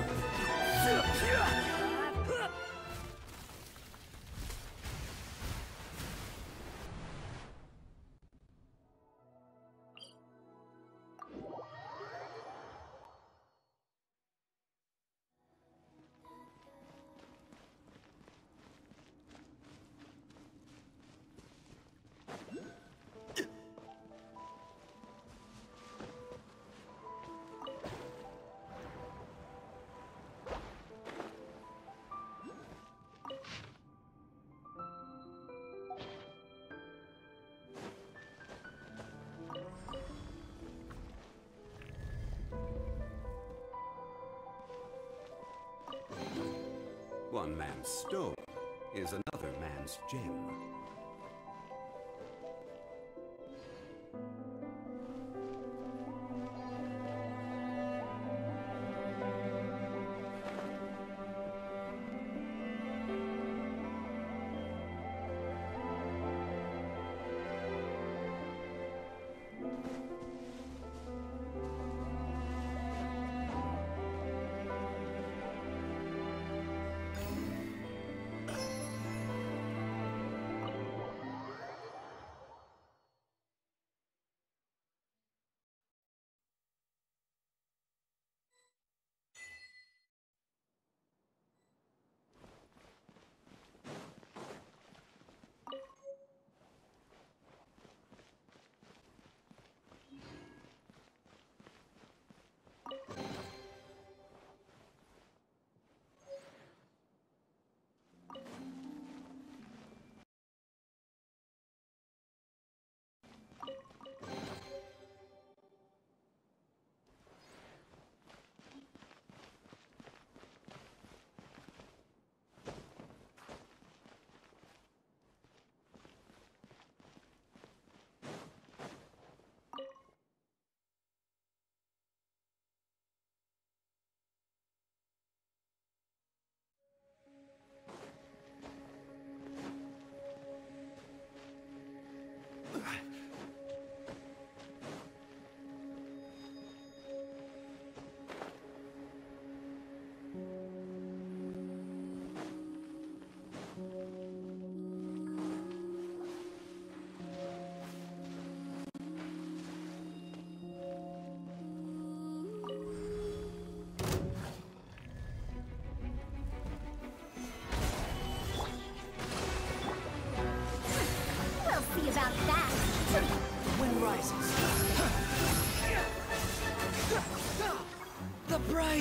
です。One man's stone is another man's gem.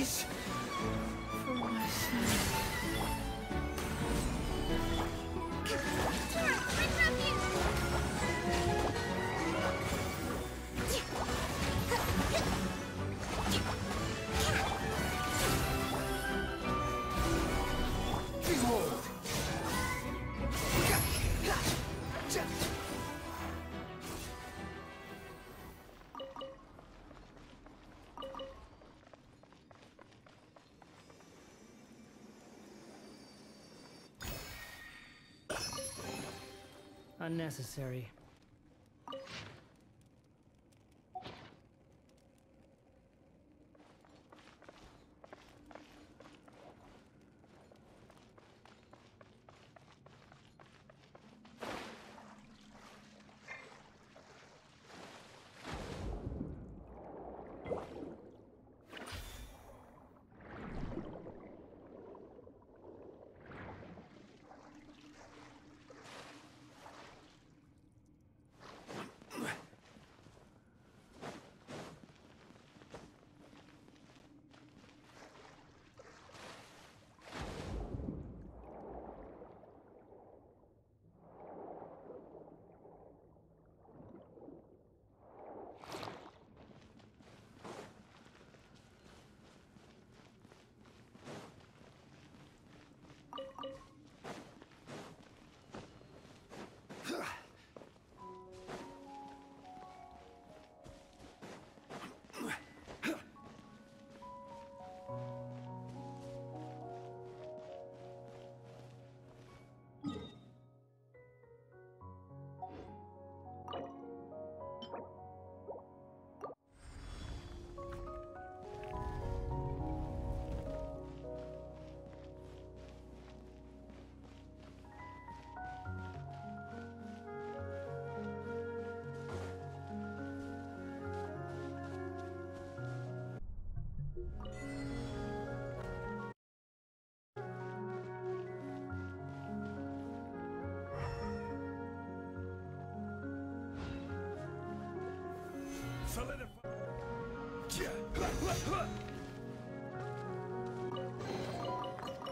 The Unnecessary.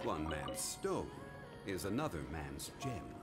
One man's stone is another man's gem.